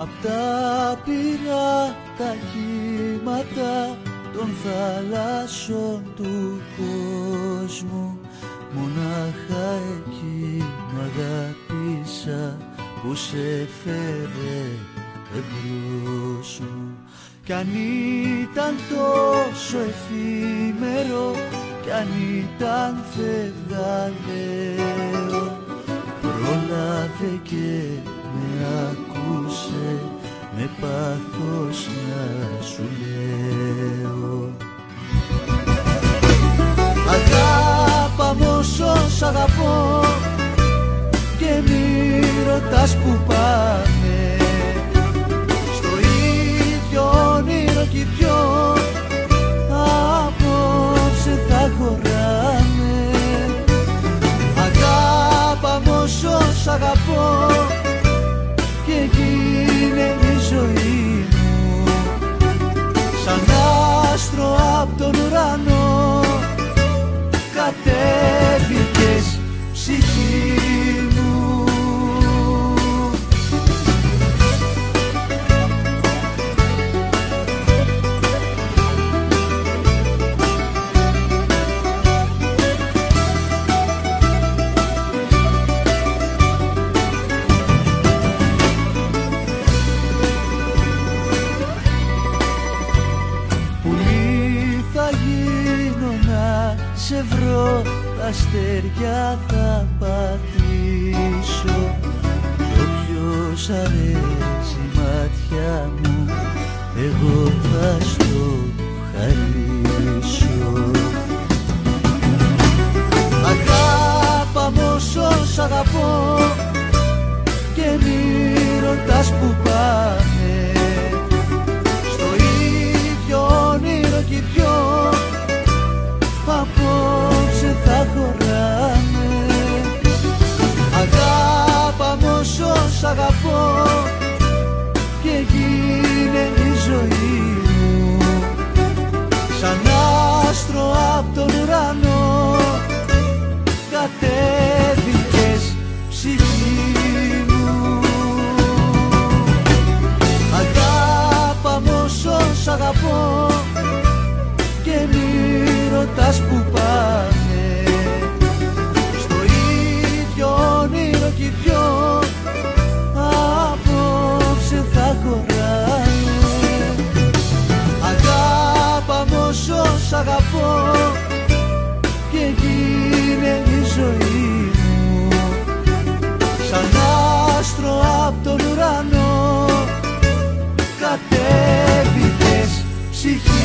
Απ' τα πυρά τα κύματα των θαλάσσων του κόσμου. Μονάχα εκείνο αγάπησα που σε φέρε εμπρός μου. Κι αν ήταν τόσο εφήμερο κι αν ήταν φεγγαλαίο πρόλαβε και με ακούσε με πάθος να σου λέω. Αγάπα μου όσο σ' αγαπώ και μη ρωτάς που πάμε σε βρω Τα αστέρια θα πατήσω. Κι όποιος αρέσει η μάτια μου Εγώ θα στο χαρίσω σ' αγαπώ αγαπώ και γίνε η ζωή μου. Σαν άστρο από τον ουρανό κατέβηκες ψυχή.